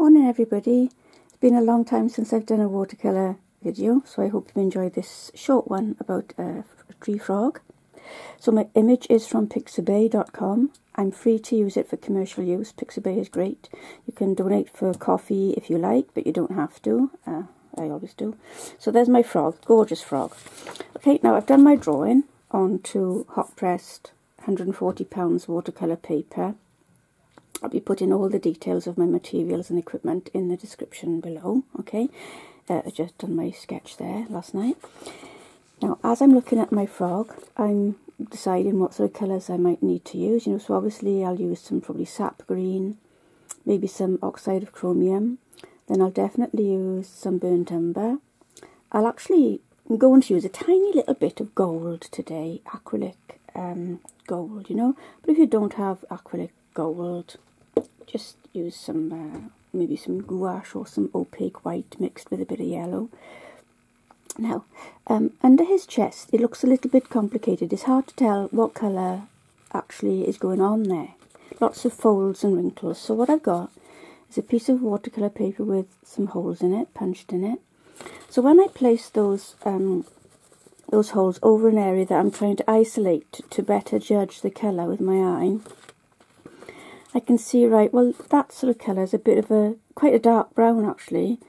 Morning everybody. It's been a long time since I've done a watercolour video, so I hope you enjoyed this short one about a tree frog. So my image is from pixabay.com. I'm free to use it for commercial use. Pixabay is great. You can donate for coffee if you like, but you don't have to. Uh, I always do. So there's my frog, gorgeous frog. Okay, now I've done my drawing onto hot pressed 140 pounds watercolour paper I'll be putting all the details of my materials and equipment in the description below, okay? Uh, I just done my sketch there last night. Now, as I'm looking at my frog, I'm deciding what sort of colours I might need to use. You know, so obviously I'll use some probably sap green, maybe some oxide of chromium. Then I'll definitely use some burnt umber. I'll actually going to use a tiny little bit of gold today, acrylic um, gold, you know. But if you don't have acrylic gold, just use some uh, maybe some gouache or some opaque white mixed with a bit of yellow. Now, um, under his chest, it looks a little bit complicated. It's hard to tell what colour actually is going on there. Lots of folds and wrinkles. So what I've got is a piece of watercolour paper with some holes in it, punched in it. So when I place those um, those holes over an area that I'm trying to isolate to better judge the colour with my eye, I can see right, well that sort of colour is a bit of a, quite a dark brown actually,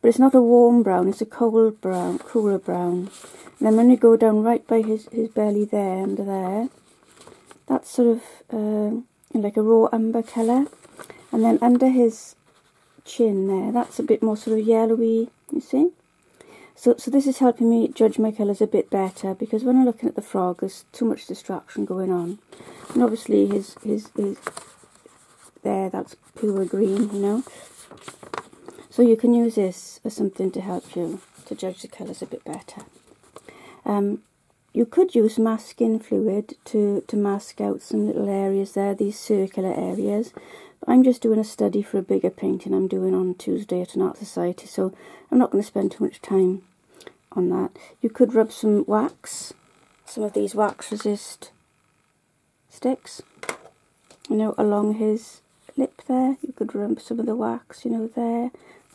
but it's not a warm brown, it's a cold brown, cooler brown. And then when you go down right by his, his belly there, under there, that's sort of uh, like a raw umber colour. And then under his chin there, that's a bit more sort of yellowy, you see? So, so this is helping me judge my colours a bit better because when I'm looking at the frog, there's too much distraction going on. And obviously his, his, his there, that's pure green, you know. So you can use this as something to help you to judge the colours a bit better. Um, you could use masking fluid to, to mask out some little areas there, these circular areas. But I'm just doing a study for a bigger painting I'm doing on Tuesday at an art society, so I'm not going to spend too much time on that. You could rub some wax, some of these wax resist sticks, you know, along his lip there. You could rub some of the wax, you know, there.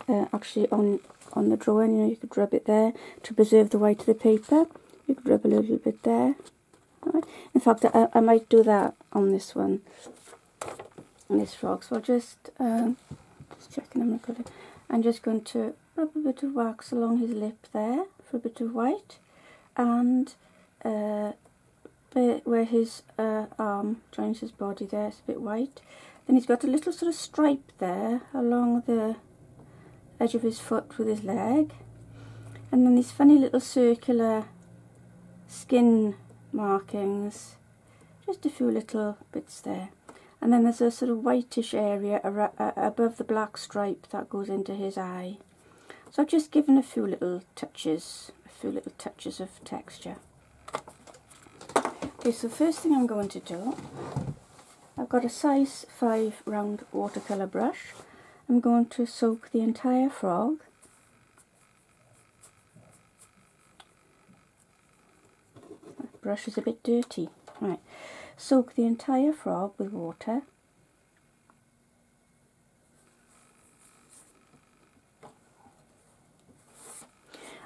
Uh, actually, on on the drawing, you know, you could rub it there to preserve the white of the paper. You could rub a little bit there. Right. In fact, I, I might do that on this one, on this frog. So I'll just um, just checking I'm not going to. I'm just going to rub a bit of wax along his lip there for a bit of white, and uh, where his uh, arm joins his body there, it's a bit white. Then he's got a little sort of stripe there along the edge of his foot with his leg. And then these funny little circular skin markings. Just a few little bits there. And then there's a sort of whitish area above the black stripe that goes into his eye. So I've just given a few little touches, a few little touches of texture. Okay, so first thing I'm going to do I've got a size 5 round watercolour brush. I'm going to soak the entire frog that brush is a bit dirty. Right, soak the entire frog with water.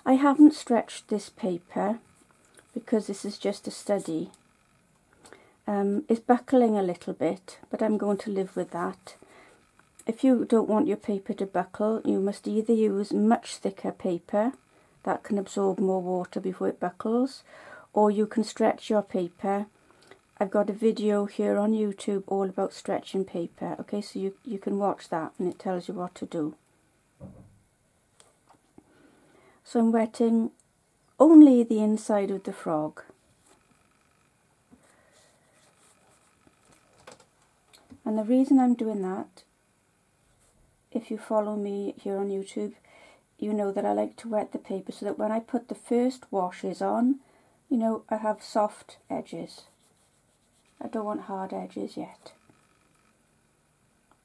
I haven't stretched this paper because this is just a study um, is buckling a little bit, but I'm going to live with that. If you don't want your paper to buckle, you must either use much thicker paper that can absorb more water before it buckles, or you can stretch your paper. I've got a video here on YouTube all about stretching paper, okay, so you, you can watch that and it tells you what to do. So I'm wetting only the inside of the frog. And the reason I'm doing that, if you follow me here on YouTube, you know that I like to wet the paper so that when I put the first washes on, you know, I have soft edges. I don't want hard edges yet.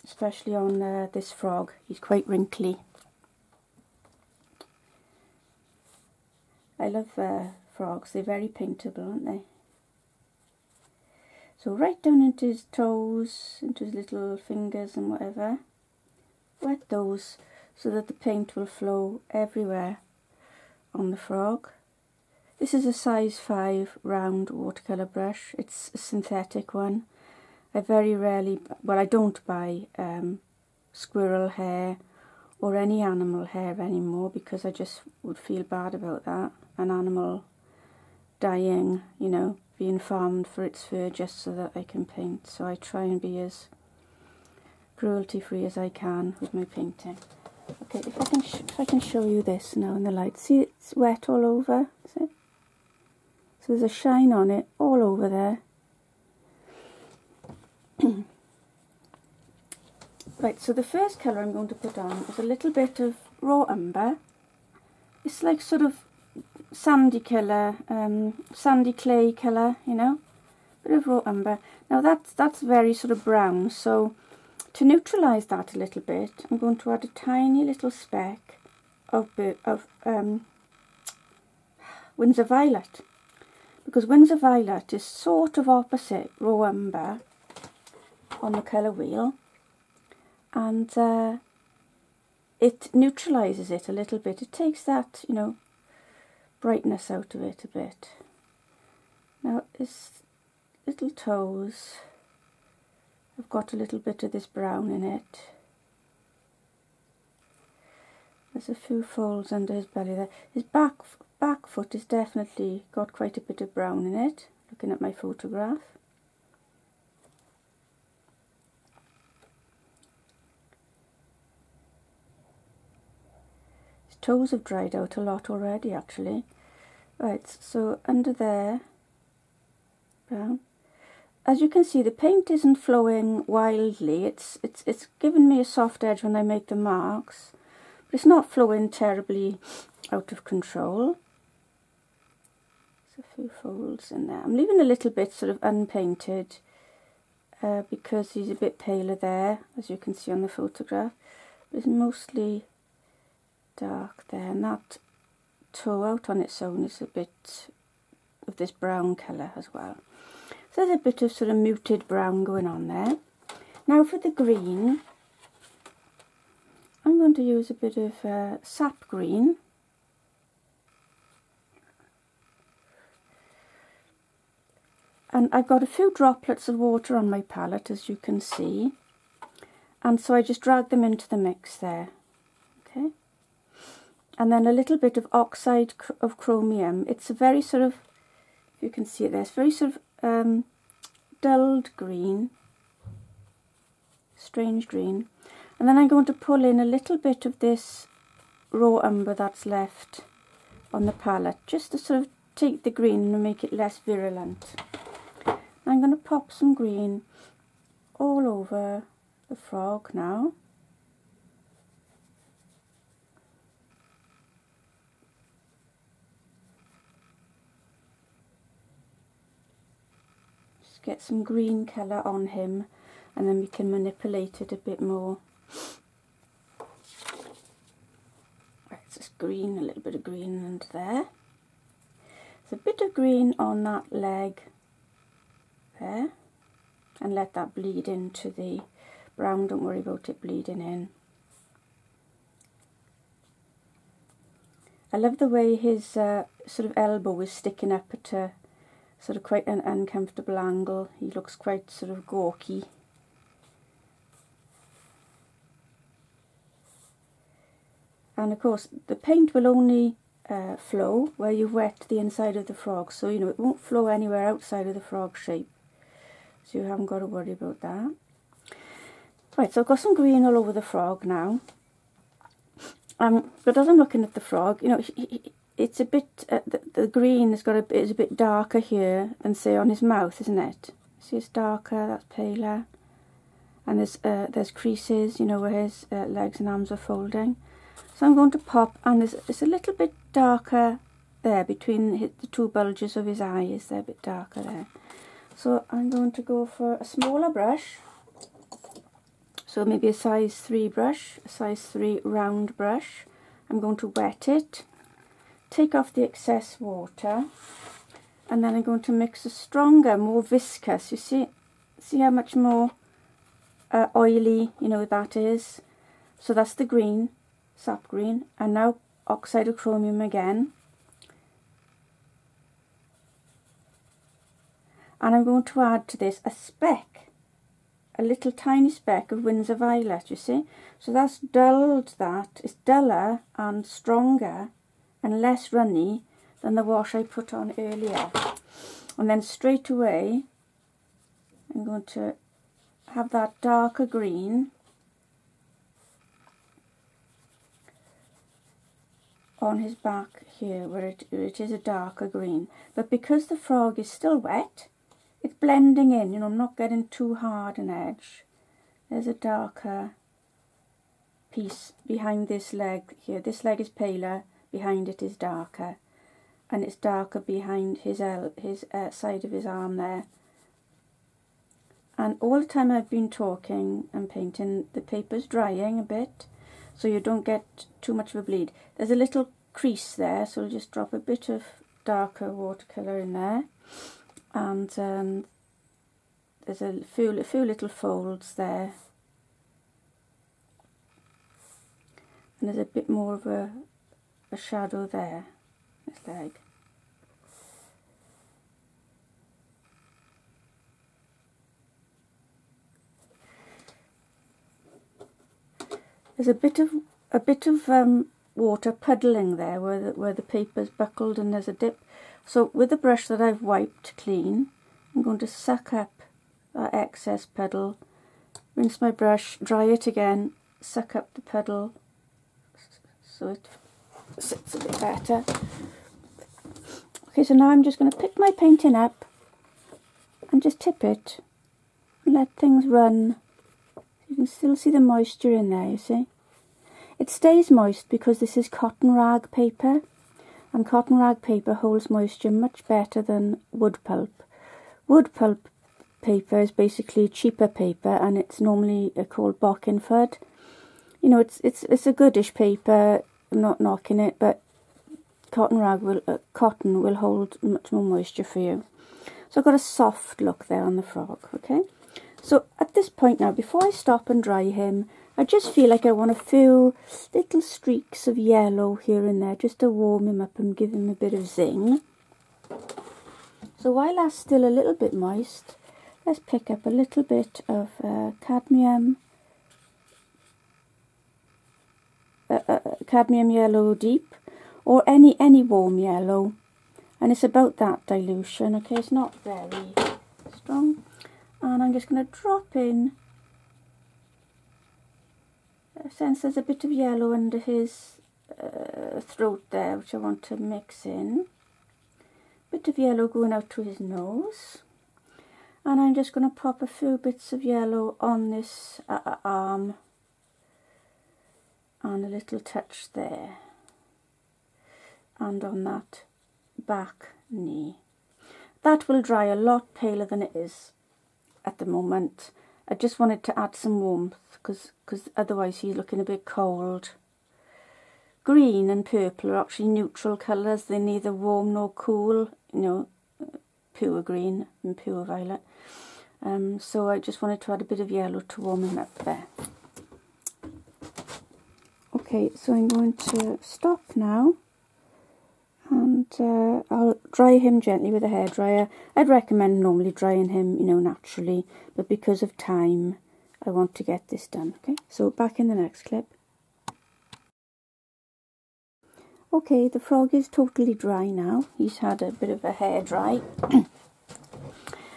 Especially on uh, this frog, he's quite wrinkly. I love uh, frogs, they're very paintable, aren't they? So right down into his toes, into his little fingers and whatever. wet those so that the paint will flow everywhere on the frog. This is a size 5 round watercolour brush. It's a synthetic one. I very rarely, well I don't buy um, squirrel hair or any animal hair anymore because I just would feel bad about that. An animal dying, you know, being farmed for its fur just so that I can paint. So I try and be as cruelty free as I can with my painting. Okay, if I can if I can show you this now in the light. See, it's wet all over. See? So there's a shine on it all over there. right, so the first colour I'm going to put on is a little bit of raw umber. It's like sort of sandy colour, um, sandy clay colour, you know, bit of raw umber. Now that's that's very sort of brown, so to neutralise that a little bit, I'm going to add a tiny little speck of of um, Winsor Violet because Winsor Violet is sort of opposite Raw Umber on the colour wheel and uh, it neutralises it a little bit. It takes that, you know, brightness out of it a bit. Now his little toes have got a little bit of this brown in it. There's a few folds under his belly there. His back back foot has definitely got quite a bit of brown in it, looking at my photograph. His toes have dried out a lot already actually. Right, so under there, brown. As you can see, the paint isn't flowing wildly. It's it's it's given me a soft edge when I make the marks, but it's not flowing terribly out of control a few folds in there. I'm leaving a little bit sort of unpainted uh, because he's a bit paler there, as you can see on the photograph. But it's mostly dark there, and that toe out on its own is a bit of this brown colour as well. So there's a bit of sort of muted brown going on there. Now for the green, I'm going to use a bit of uh, sap green and I've got a few droplets of water on my palette as you can see and so I just drag them into the mix there and then a little bit of oxide of chromium. It's a very sort of you can see it there it's very sort of um, dulled green. Strange green. And then I'm going to pull in a little bit of this raw umber that's left on the palette just to sort of take the green and make it less virulent. I'm going to pop some green all over the frog now. Get some green colour on him and then we can manipulate it a bit more. Right, just green, a little bit of green under there. There's a bit of green on that leg there and let that bleed into the brown don't worry about it bleeding in I love the way his uh, sort of elbow is sticking up at a sort of quite an uncomfortable angle he looks quite sort of gawky and of course the paint will only uh, flow where you've wet the inside of the frog so you know it won't flow anywhere outside of the frog shape so you haven't got to worry about that. Right, so I've got some green all over the frog now. Um, but as I'm looking at the frog, you know, it's a bit, uh, the, the, green has got a, is a bit darker here than say on his mouth, isn't it? See, it's darker, that's paler. And there's, uh, there's creases, you know, where his uh, legs and arms are folding. So I'm going to pop, and there's, it's a little bit darker there between the two bulges of his eyes, they're a bit darker there. So I'm going to go for a smaller brush. So maybe a size 3 brush, a size 3 round brush. I'm going to wet it, take off the excess water, and then I'm going to mix a stronger, more viscous. You see, see how much more uh, oily, you know, that is. So that's the green, sap green, and now oxide of chromium again. And I'm going to add to this a speck, a little tiny speck of Winsor Violet, you see. So that's dulled that, it's duller and stronger and less runny than the wash I put on earlier. And then straight away, I'm going to have that darker green. On his back here where it, it is a darker green. But because the frog is still wet it's blending in. You know I'm not getting too hard an edge. There's a darker piece behind this leg here. This leg is paler behind it is darker and it's darker behind his his uh, side of his arm there and all the time I've been talking and painting the paper's drying a bit so you don't get too much of a bleed. There's a little crease there so I'll just drop a bit of darker watercolour in there and um, there's a few, a few little folds there and there's a bit more of a, a shadow there, this leg. There's a bit of a bit of um, water puddling there where the, where the paper's buckled and there's a dip. So with the brush that I've wiped clean, I'm going to suck up that excess puddle, rinse my brush, dry it again, suck up the puddle so it sits a bit better. Okay, so now I'm just going to pick my painting up and just tip it and let things run you can still see the moisture in there, you see. It stays moist because this is cotton rag paper and cotton rag paper holds moisture much better than wood pulp. Wood pulp paper is basically cheaper paper and it's normally uh, called Bockingford. You know, it's it's it's a goodish paper. I'm not knocking it, but cotton rag will uh, cotton will hold much more moisture for you. So I've got a soft look there on the frog. Okay. So at this point now, before I stop and dry him, I just feel like I want to few little streaks of yellow here and there just to warm him up and give him a bit of zing. So while that's still a little bit moist, let's pick up a little bit of uh, cadmium, uh, cadmium yellow deep, or any any warm yellow, and it's about that dilution. Okay, it's not very strong. And I'm just going to drop in since there's a bit of yellow under his uh, throat there which I want to mix in. Bit of yellow going out to his nose. And I'm just going to pop a few bits of yellow on this uh, uh, arm and a little touch there and on that back knee that will dry a lot paler than it is at the moment. I just wanted to add some warmth because otherwise he's looking a bit cold. Green and purple are actually neutral colours. They're neither warm nor cool, you know, pure green and pure violet. Um, so I just wanted to add a bit of yellow to warm him up there. Okay, so I'm going to stop now and uh, I'll dry him gently with a hairdryer. I'd recommend normally drying him, you know, naturally, but because of time, I want to get this done. Okay, so back in the next clip. Okay, the frog is totally dry now. He's had a bit of a hair dry.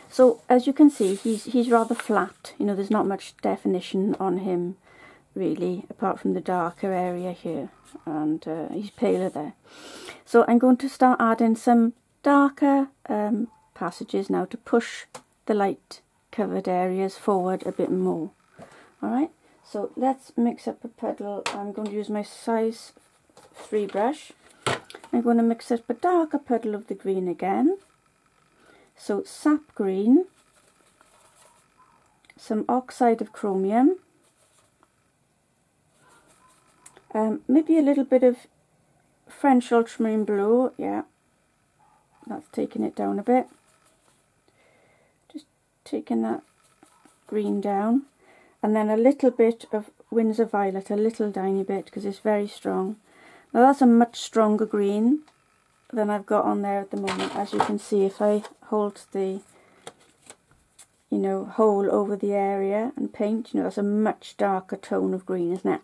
so as you can see, he's he's rather flat. You know, there's not much definition on him, really, apart from the darker area here, and uh, he's paler there. So I'm going to start adding some darker um, passages now to push the light covered areas forward a bit more. Alright, so let's mix up a puddle. I'm going to use my size 3 brush. I'm going to mix up a darker puddle of the green again. So sap green, some oxide of chromium, um, maybe a little bit of French ultramarine blue, yeah. That's taking it down a bit. Just taking that green down. And then a little bit of Winsor Violet a little tiny bit because it's very strong. Now that's a much stronger green than I've got on there at the moment. As you can see, if I hold the you know, hole over the area and paint, you know, that's a much darker tone of green, isn't it?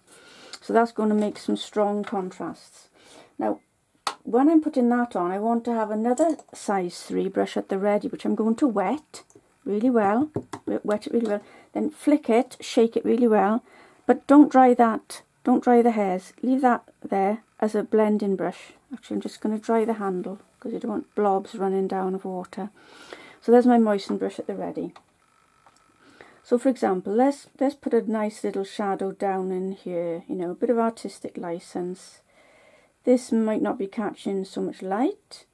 So that's going to make some strong contrasts. Now, when I'm putting that on, I want to have another size 3 brush at the ready, which I'm going to wet really well, wet it really well, then flick it, shake it really well, but don't dry that, don't dry the hairs, leave that there as a blending brush. Actually, I'm just going to dry the handle because you don't want blobs running down of water. So there's my moisten brush at the ready. So for example, let's let's put a nice little shadow down in here, you know, a bit of artistic license. This might not be catching so much light,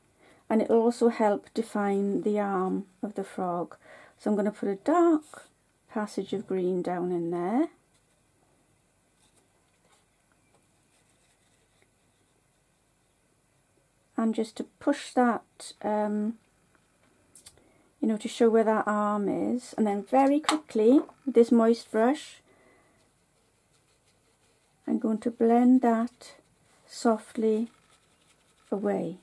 and it'll also help define the arm of the frog. So I'm going to put a dark passage of green down in there. And just to push that um, you know, to show where that arm is. And then very quickly, with this moist brush, I'm going to blend that softly away.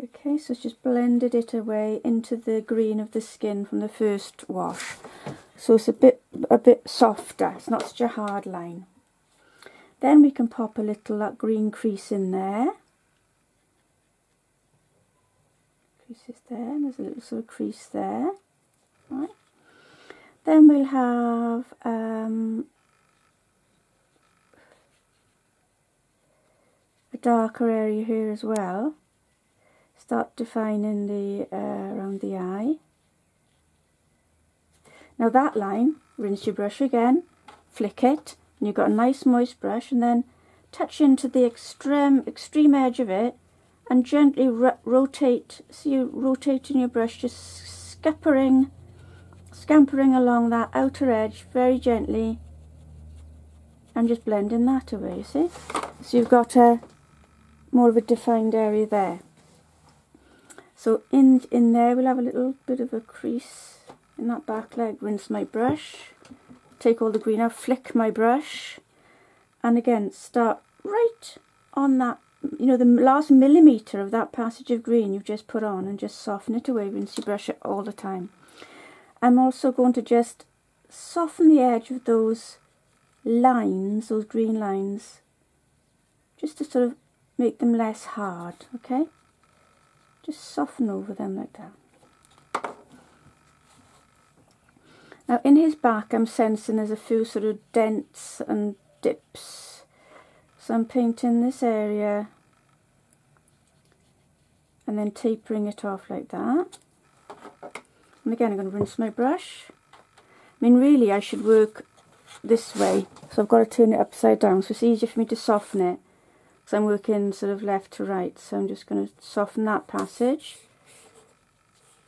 Okay, so it's just blended it away into the green of the skin from the first wash. So it's a bit a bit softer, it's not such a hard line. Then we can pop a little that green crease in there. Creases there, and there's a little sort of crease there. Right. Then we'll have um, a darker area here as well. Start defining the uh, around the eye. Now that line, rinse your brush again, flick it, and you've got a nice moist brush, and then touch into the extreme extreme edge of it and gently rotate, see you rotating your brush, just scampering, scampering along that outer edge very gently and just blending that away, you see? So you've got a more of a defined area there. So in, in there we'll have a little bit of a crease in that back leg, rinse my brush, take all the green out, flick my brush and again start right on that you know, the last millimetre of that passage of green you've just put on and just soften it away, rinse your brush it all the time. I'm also going to just soften the edge of those lines, those green lines, just to sort of make them less hard, okay? Just soften over them like that. Now in his back I'm sensing there's a few sort of dents and dips so I'm painting this area and then tapering it off like that. And again I'm going to rinse my brush. I mean really I should work this way so I've got to turn it upside down so it's easier for me to soften it. So I'm working sort of left to right so I'm just going to soften that passage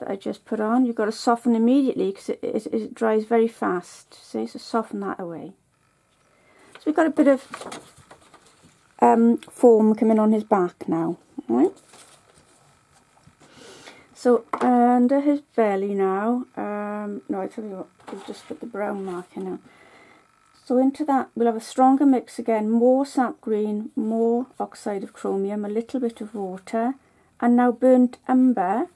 that I just put on. You've got to soften immediately because it, it, it dries very fast. See, so soften that away. So we've got a bit of um, form coming on his back now. Right. So under his belly now, um, no, I tell you what, we'll just put the brown mark in now. So into that, we'll have a stronger mix again, more sap green, more oxide of chromium, a little bit of water, and now burnt umber,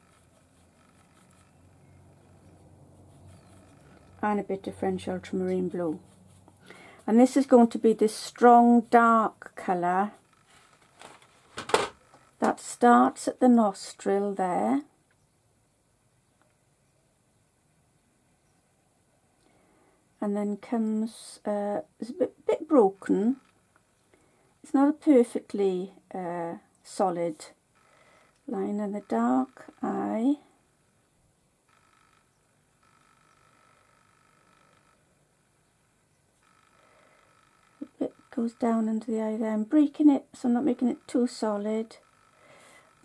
and a bit of French ultramarine blue and this is going to be this strong dark colour that starts at the nostril there. And then comes uh, it's a bit, bit broken. It's not a perfectly uh, solid line in the dark eye goes down under the eye there. I'm breaking it so I'm not making it too solid.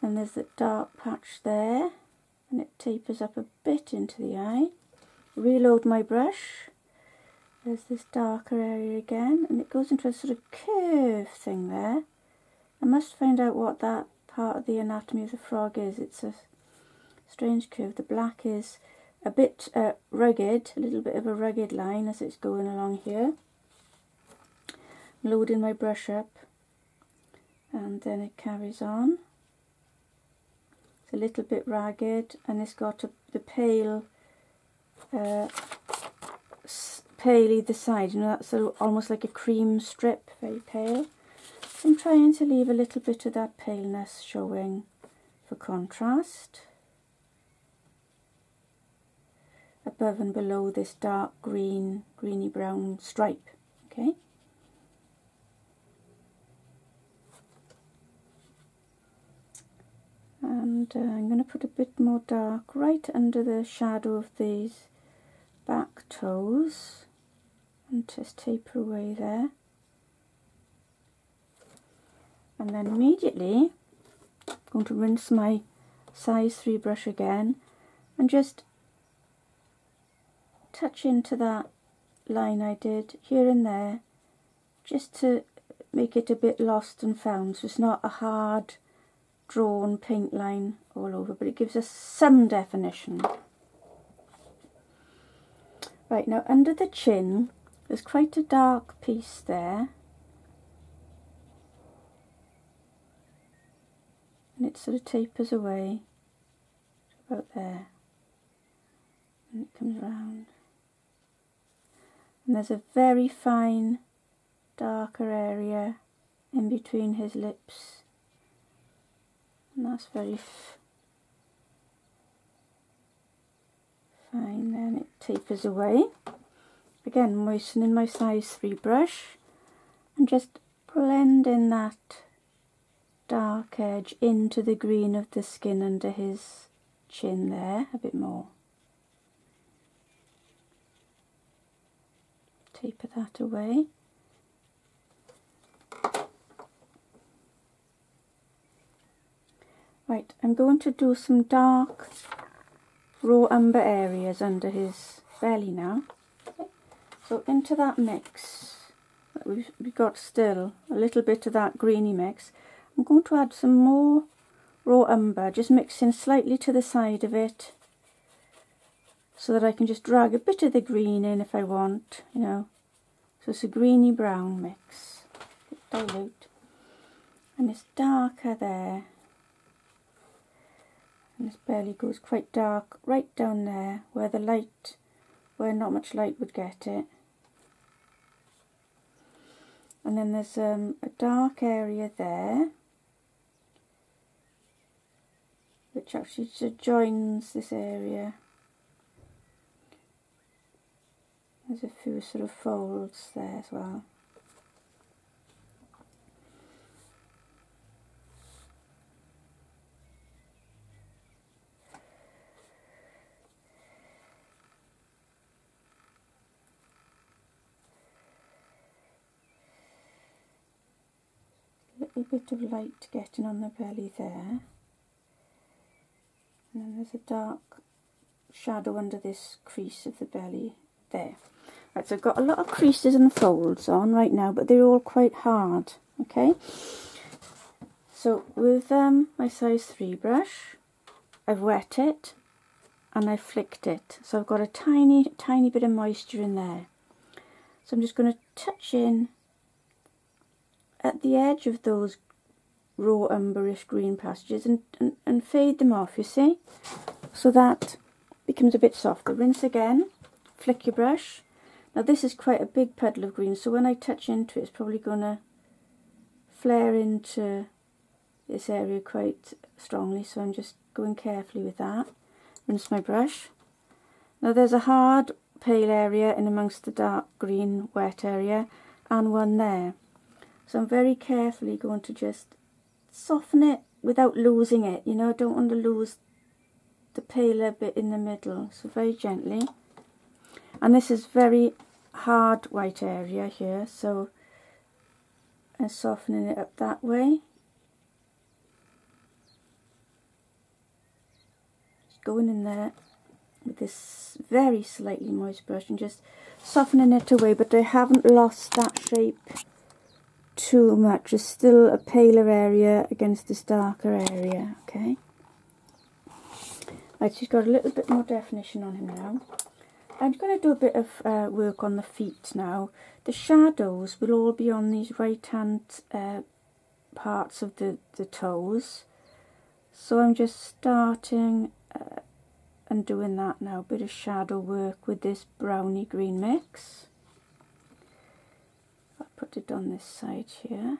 And there's that dark patch there and it tapers up a bit into the eye. Reload my brush. There's this darker area again and it goes into a sort of curve thing there. I must find out what that part of the anatomy of the frog is. It's a strange curve. The black is a bit uh, rugged, a little bit of a rugged line as it's going along here. Loading my brush up and then it carries on. It's a little bit ragged and it's got a, the pale uh, pale either side, you know, that's a, almost like a cream strip, very pale. I'm trying to leave a little bit of that paleness showing for contrast. Above and below this dark green, greeny brown stripe, okay? And uh, I'm going to put a bit more dark right under the shadow of these back toes and just taper away there. And then immediately I'm going to rinse my size 3 brush again and just touch into that line I did here and there just to make it a bit lost and found. So it's not a hard drawn paint line all over but it gives us some definition. Right now under the chin there's quite a dark piece there. And it sort of tapers away about there. And it comes round. And there's a very fine darker area in between his lips. That's very fine. Then it tapers away. Again, moistening my size 3 brush and just blending that dark edge into the green of the skin under his chin there a bit more. Taper that away. Right, I'm going to do some dark raw umber areas under his belly now. So into that mix that we've, we've got still, a little bit of that greeny mix, I'm going to add some more raw umber, just mixing slightly to the side of it so that I can just drag a bit of the green in if I want, you know. So it's a greeny brown mix. Dilute. And it's darker there. And this barely goes quite dark right down there where the light, where not much light would get it. And then there's um, a dark area there which actually joins this area. There's a few sort of folds there as well little bit of light getting on the belly there. And then there's a dark shadow under this crease of the belly there. Right, so I've got a lot of creases and folds on right now, but they're all quite hard, okay? So with um, my size 3 brush, I've wet it and I've flicked it. So I've got a tiny, tiny bit of moisture in there. So I'm just going to touch in at the edge of those raw umberish green pastures and, and, and fade them off, you see? So that becomes a bit softer. Rinse again, flick your brush. Now this is quite a big puddle of green, so when I touch into it, it's probably going to flare into this area quite strongly, so I'm just going carefully with that. Rinse my brush. Now there's a hard pale area in amongst the dark green wet area and one there. So I'm very carefully going to just soften it without losing it. You know, I don't want to lose the paler bit in the middle. So very gently. And this is very hard white area here. So I'm softening it up that way. Just going in there with this very slightly moist brush and just softening it away. But I haven't lost that shape too much. There's still a paler area against this darker area, okay? Right, she's got a little bit more definition on him now. I'm going to do a bit of uh, work on the feet now. The shadows will all be on these right hand uh, parts of the, the toes. So I'm just starting uh, and doing that now. A bit of shadow work with this browny green mix. Put it on this side here.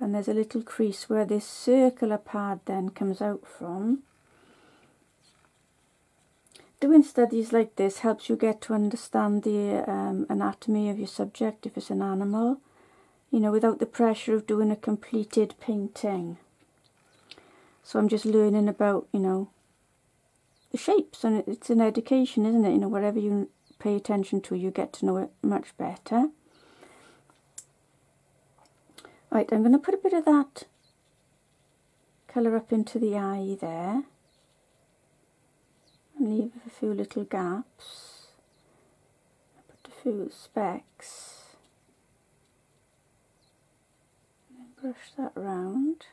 and there's a little crease where this circular pad then comes out from. Doing studies like this helps you get to understand the um, anatomy of your subject if it's an animal, you know, without the pressure of doing a completed painting. So I'm just learning about, you know, shapes, and it's an education, isn't it? You know, whatever you pay attention to, you get to know it much better. Right, I'm going to put a bit of that colour up into the eye there and leave a few little gaps. Put a few specks and brush that round.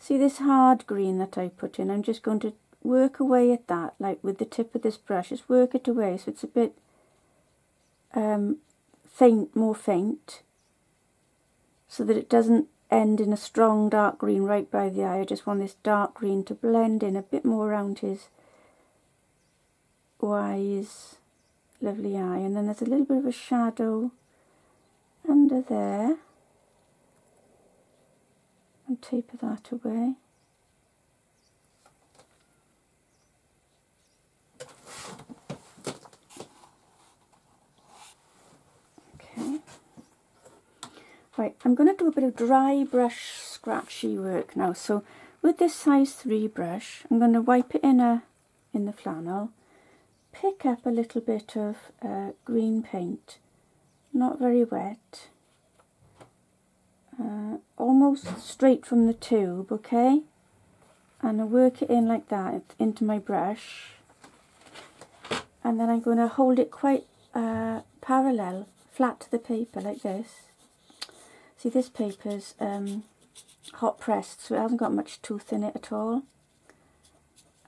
See this hard green that I put in, I'm just going to work away at that, like with the tip of this brush, just work it away so it's a bit um, faint, more faint, so that it doesn't end in a strong dark green right by the eye. I just want this dark green to blend in a bit more around his wise, lovely eye. And then there's a little bit of a shadow under there. And taper that away. Right, I'm going to do a bit of dry brush scratchy work now. So with this size 3 brush, I'm going to wipe it in, a, in the flannel, pick up a little bit of uh, green paint, not very wet, uh, almost straight from the tube, okay? And I work it in like that into my brush. And then I'm going to hold it quite uh, parallel, flat to the paper like this See this paper's um, hot pressed so it hasn't got much tooth in it at all.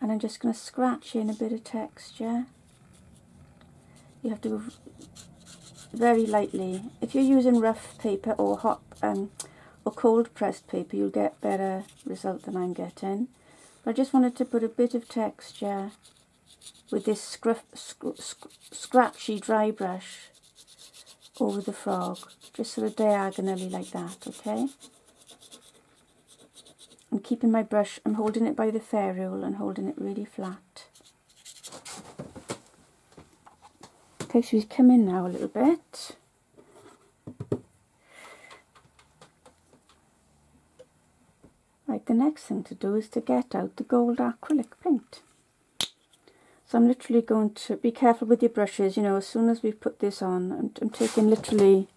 And I'm just going to scratch in a bit of texture. You have to very lightly. If you're using rough paper or hot um, or cold pressed paper you'll get better result than I'm getting. But I just wanted to put a bit of texture with this scruff, sc sc scratchy dry brush over the frog just sort of diagonally like that, okay? I'm keeping my brush, I'm holding it by the ferrule and holding it really flat. Okay, so he's come in now a little bit. Right, the next thing to do is to get out the gold acrylic paint. So I'm literally going to be careful with your brushes, you know, as soon as we put this on, I'm, I'm taking literally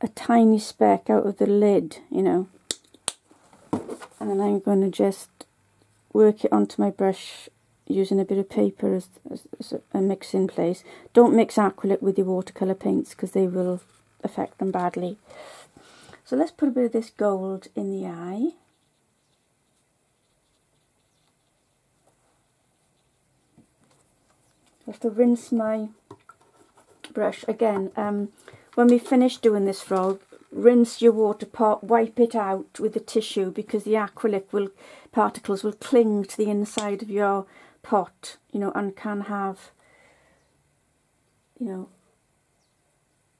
a tiny speck out of the lid, you know. And then I'm going to just work it onto my brush using a bit of paper as, as, as a mix in place. Don't mix acrylic with your watercolour paints because they will affect them badly. So let's put a bit of this gold in the eye. I have to rinse my brush again. Um, when we finish doing this frog, rinse your water pot, wipe it out with the tissue because the acrylic will particles will cling to the inside of your pot, you know, and can have, you know,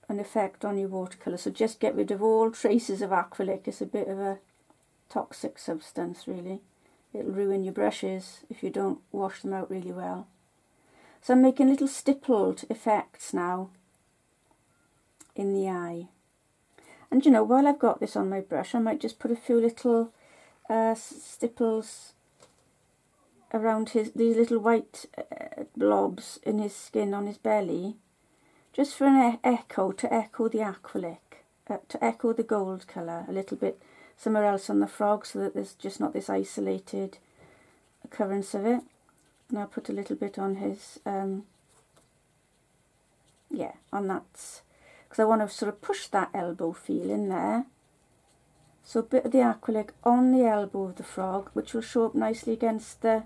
an effect on your watercolour. So just get rid of all traces of acrylic. It's a bit of a toxic substance, really. It'll ruin your brushes if you don't wash them out really well. So I'm making little stippled effects now in the eye. And you know, while I've got this on my brush, I might just put a few little uh, stipples around his these little white uh, blobs in his skin on his belly, just for an e echo to echo the acrylic, uh, to echo the gold colour a little bit somewhere else on the frog, so that there's just not this isolated occurrence of it. And I'll put a little bit on his, um, yeah, on that because I want to sort of push that elbow feel in there So a bit of the acrylic on the elbow of the frog, which will show up nicely against the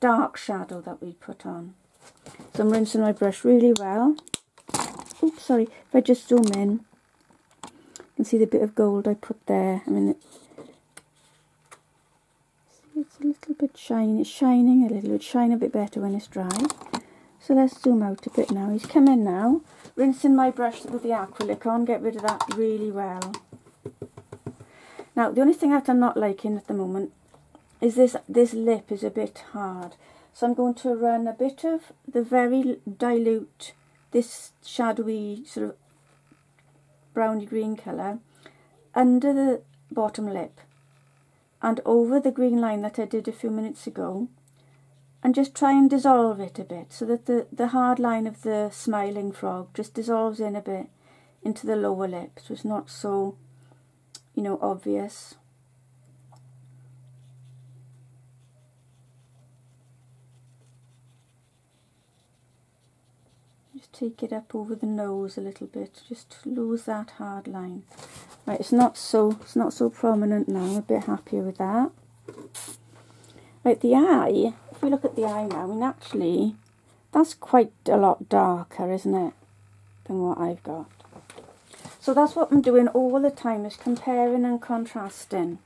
dark shadow that we put on. So I'm rinsing my brush really well. Oops, sorry, if I just zoom in, you can see the bit of gold I put there. I mean, it's a little bit shiny, it's shining a little, it shine a bit better when it's dry. So let's zoom out a bit now. He's come in now, rinsing my brush with the acrylic on, get rid of that really well. Now, the only thing that I'm not liking at the moment is this, this lip is a bit hard. So I'm going to run a bit of the very dilute, this shadowy sort of browny green colour under the bottom lip and over the green line that I did a few minutes ago and just try and dissolve it a bit so that the, the hard line of the smiling frog just dissolves in a bit into the lower lip so it's not so you know obvious just take it up over the nose a little bit just lose that hard line. Right it's not so it's not so prominent now I'm a bit happier with that. Right the eye if we look at the eye now I mean actually that's quite a lot darker isn't it than what I've got. So that's what I'm doing all the time is comparing and contrasting.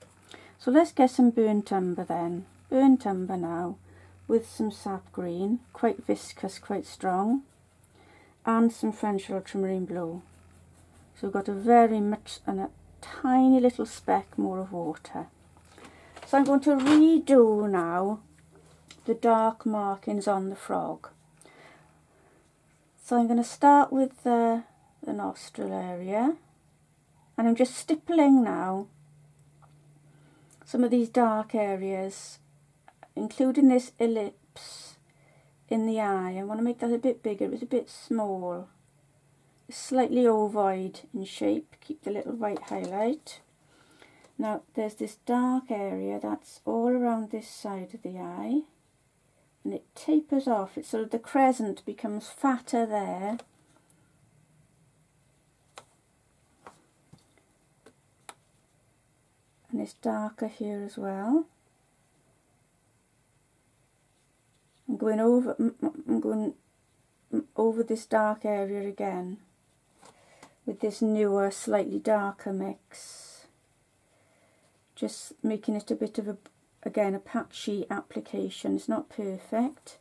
So let's get some burnt umber then burnt umber now with some sap green quite viscous quite strong and some French ultramarine blue. So we've got a very much and a tiny little speck more of water. So I'm going to redo now the dark markings on the frog. So I'm going to start with uh, the, the nostril area and I'm just stippling now some of these dark areas including this ellipse in the eye. I want to make that a bit bigger. It was a bit small. Slightly ovoid in shape. Keep the little white highlight. Now there's this dark area that's all around this side of the eye. And it tapers off. It's sort of the crescent becomes fatter there. And it's darker here as well. Going over I'm going over this dark area again with this newer slightly darker mix. Just making it a bit of a again a patchy application. It's not perfect.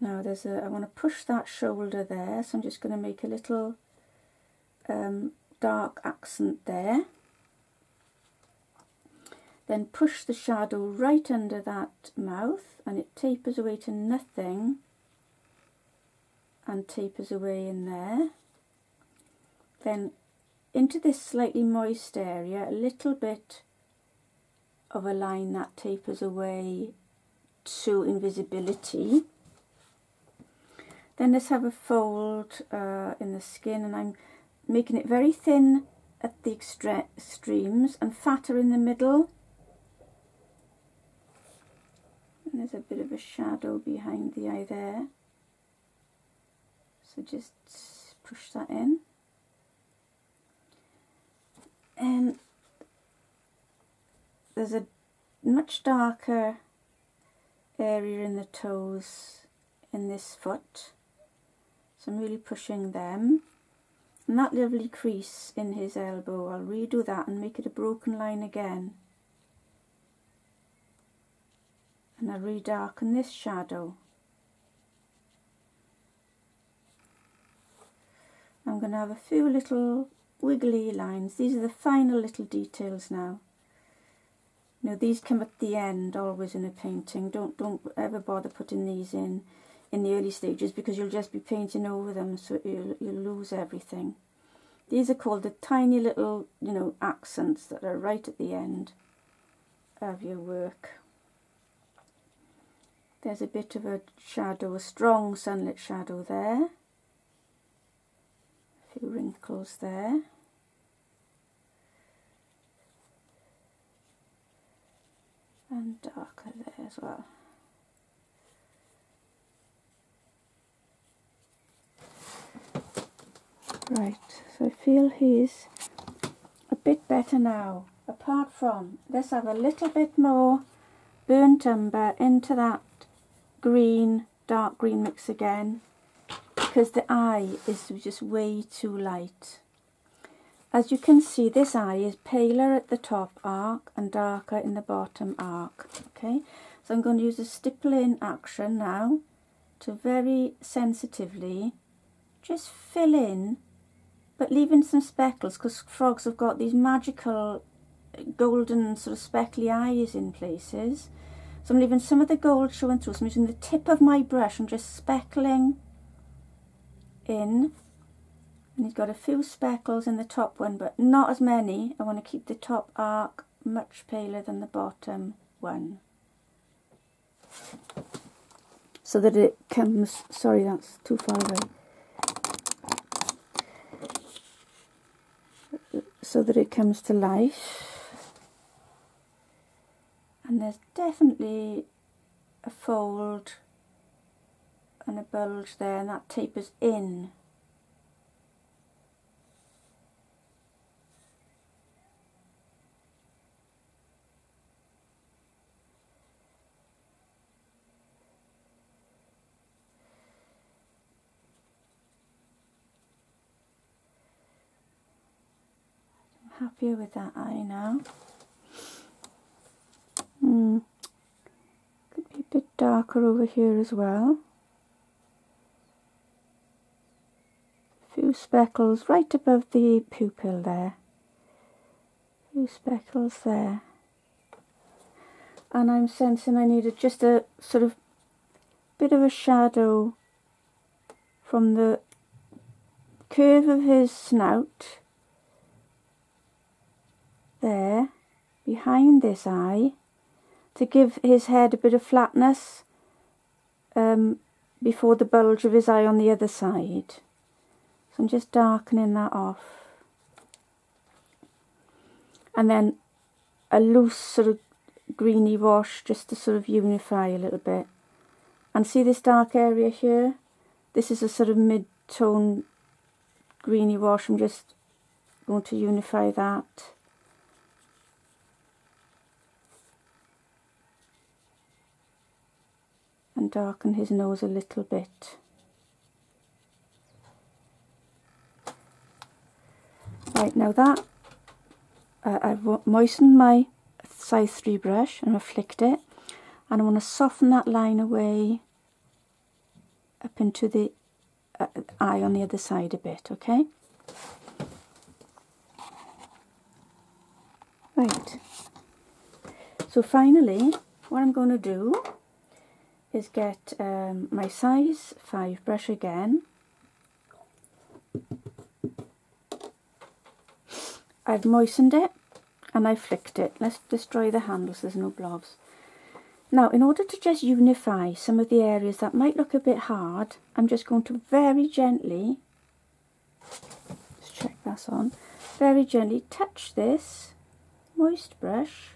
Now there's a I want to push that shoulder there so I'm just going to make a little um, dark accent there then push the shadow right under that mouth and it tapers away to nothing and tapers away in there. Then into this slightly moist area, a little bit of a line that tapers away to invisibility. Then let's have a fold uh, in the skin and I'm making it very thin at the extremes and fatter in the middle And there's a bit of a shadow behind the eye there. So just push that in. And there's a much darker area in the toes in this foot. So I'm really pushing them. And that lovely crease in his elbow, I'll redo that and make it a broken line again. And I redarken this shadow. I'm going to have a few little wiggly lines. These are the final little details now. Know, these come at the end always in a painting. Don't don't ever bother putting these in in the early stages because you'll just be painting over them so you'll, you'll lose everything. These are called the tiny little, you know, accents that are right at the end of your work. There's a bit of a shadow, a strong sunlit shadow there. A few wrinkles there. And darker there as well. Right, so I feel he's a bit better now. Apart from, let's have a little bit more burnt umber into that green, dark green mix again because the eye is just way too light. As you can see, this eye is paler at the top arc and darker in the bottom arc. Okay, so I'm going to use a stippling action now to very sensitively just fill in, but leaving some speckles because frogs have got these magical golden sort of speckly eyes in places. So I'm leaving some of the gold showing through. So I'm using the tip of my brush. And just speckling in. And he's got a few speckles in the top one but not as many. I want to keep the top arc much paler than the bottom one. So that it comes sorry that's too far away. So that it comes to life and there's definitely a fold and a bulge there and that tapers in. Happier with that eye now. Hmm. Could be a bit darker over here as well. A few speckles right above the pupil there. A few speckles there. And I'm sensing I needed just a sort of bit of a shadow from the curve of his snout there behind this eye to give his head a bit of flatness um, before the bulge of his eye on the other side. So I'm just darkening that off. And then a loose sort of greeny wash just to sort of unify a little bit. And see this dark area here? This is a sort of mid-tone greeny wash. I'm just going to unify that. And darken his nose a little bit. Right, now that uh, I've moistened my size 3 brush and I've flicked it and I want to soften that line away up into the uh, eye on the other side a bit, okay? Right, so finally what I'm going to do is get um, my size 5 brush again I've moistened it and I've flicked it. Let's destroy the handles, there's no blobs. Now, in order to just unify some of the areas that might look a bit hard, I'm just going to very gently, let's check that's on, very gently touch this moist brush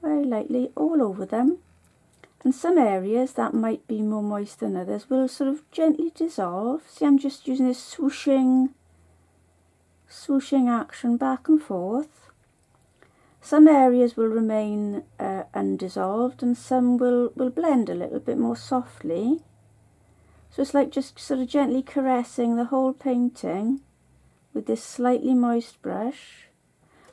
very lightly all over them. And some areas that might be more moist than others will sort of gently dissolve. See, I'm just using this swooshing swooshing action back and forth. Some areas will remain uh, undissolved and some will, will blend a little bit more softly. So it's like just sort of gently caressing the whole painting with this slightly moist brush.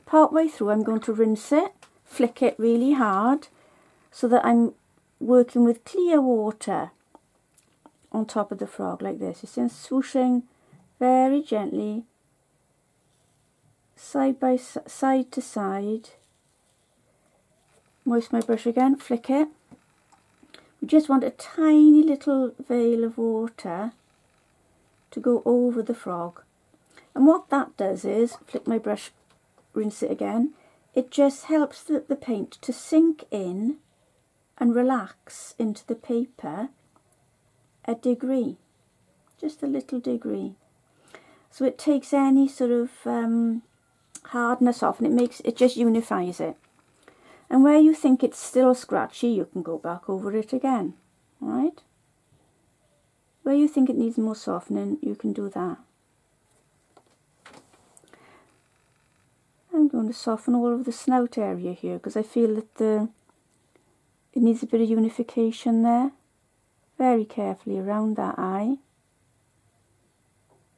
Part way through I'm going to rinse it, flick it really hard so that I'm working with clear water on top of the frog like this. You see I'm swooshing very gently side by side to side. Moist my brush again, flick it. We just want a tiny little veil of water to go over the frog. And what that does is, flick my brush, rinse it again, it just helps the, the paint to sink in and relax into the paper a degree, just a little degree. So it takes any sort of um, hardness off and it makes it just unifies it. And where you think it's still scratchy, you can go back over it again, right? Where you think it needs more softening, you can do that. I'm going to soften all of the snout area here because I feel that the it needs a bit of unification there. Very carefully around that eye.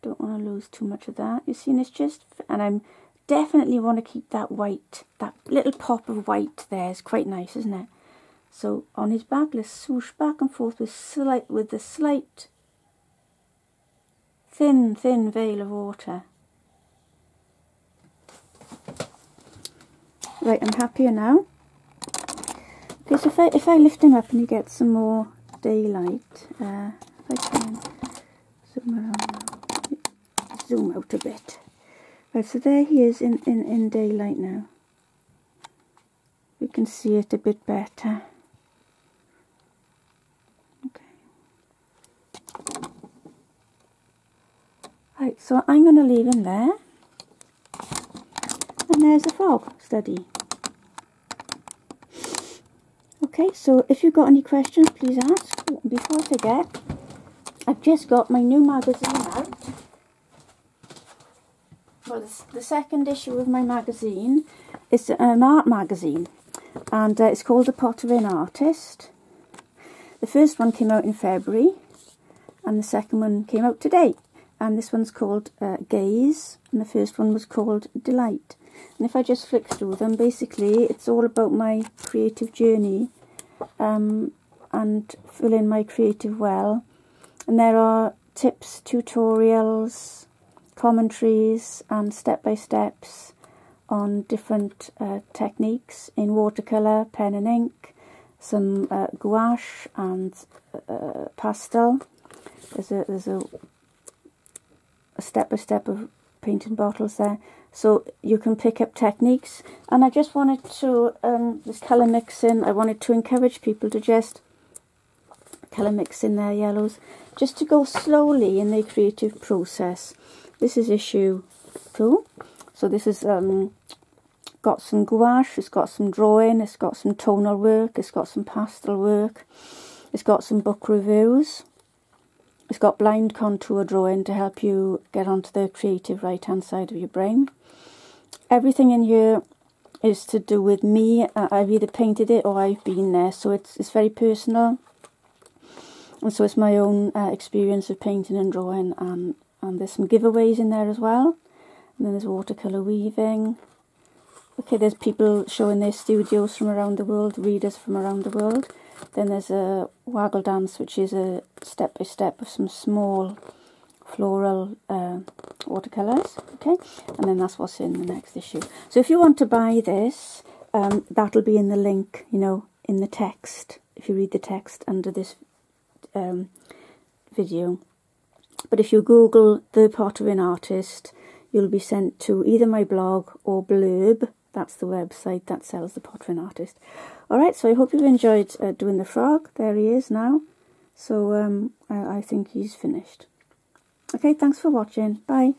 Don't want to lose too much of that. You see, it's just, and I'm definitely want to keep that white, that little pop of white there is quite nice, isn't it? So on his back, let's swoosh back and forth with slight, with the slight, thin, thin veil of water. Right, I'm happier now. So if I, if I lift him up and you get some more daylight, uh, if I can zoom around, zoom out a bit. Right, so there he is in, in, in daylight now. We can see it a bit better. Okay. Right, so I'm going to leave him there. And there's a frog study. Okay, so if you've got any questions, please ask. Before I forget, I've just got my new magazine out. Well, the second issue of my magazine is an art magazine, and uh, it's called The Pottering Artist. The first one came out in February, and the second one came out today. And this one's called uh, Gaze, and the first one was called Delight. And if I just flick through them, basically it's all about my creative journey um, and fill in my creative well. And there are tips, tutorials, commentaries, and step by steps on different uh, techniques in watercolour, pen and ink, some uh, gouache and uh, pastel. There's a there's a, a step by step of painting bottles there so you can pick up techniques. And I just wanted to um, this colour mixing I wanted to encourage people to just colour mix in their yellows just to go slowly in their creative process. This is issue two. So this is um, got some gouache it's got some drawing it's got some tonal work it's got some pastel work it's got some book reviews it's got blind contour drawing to help you get onto the creative right hand side of your brain everything in here is to do with me. Uh, I've either painted it or I've been there, so it's it's very personal. And so it's my own uh, experience of painting and drawing, and and there's some giveaways in there as well. And then there's watercolor weaving. Okay, there's people showing their studios from around the world, readers from around the world. Then there's a waggle dance, which is a step by step of some small floral uh, watercolors okay? And then that's what's in the next issue. So if you want to buy this um, that'll be in the link you know in the text if you read the text under this um, video. But if you google the pottering artist you'll be sent to either my blog or blurb that's the website that sells the pottering artist alright so I hope you've enjoyed uh, doing the frog there he is now so um, I, I think he's finished Okay, thanks for watching. Bye.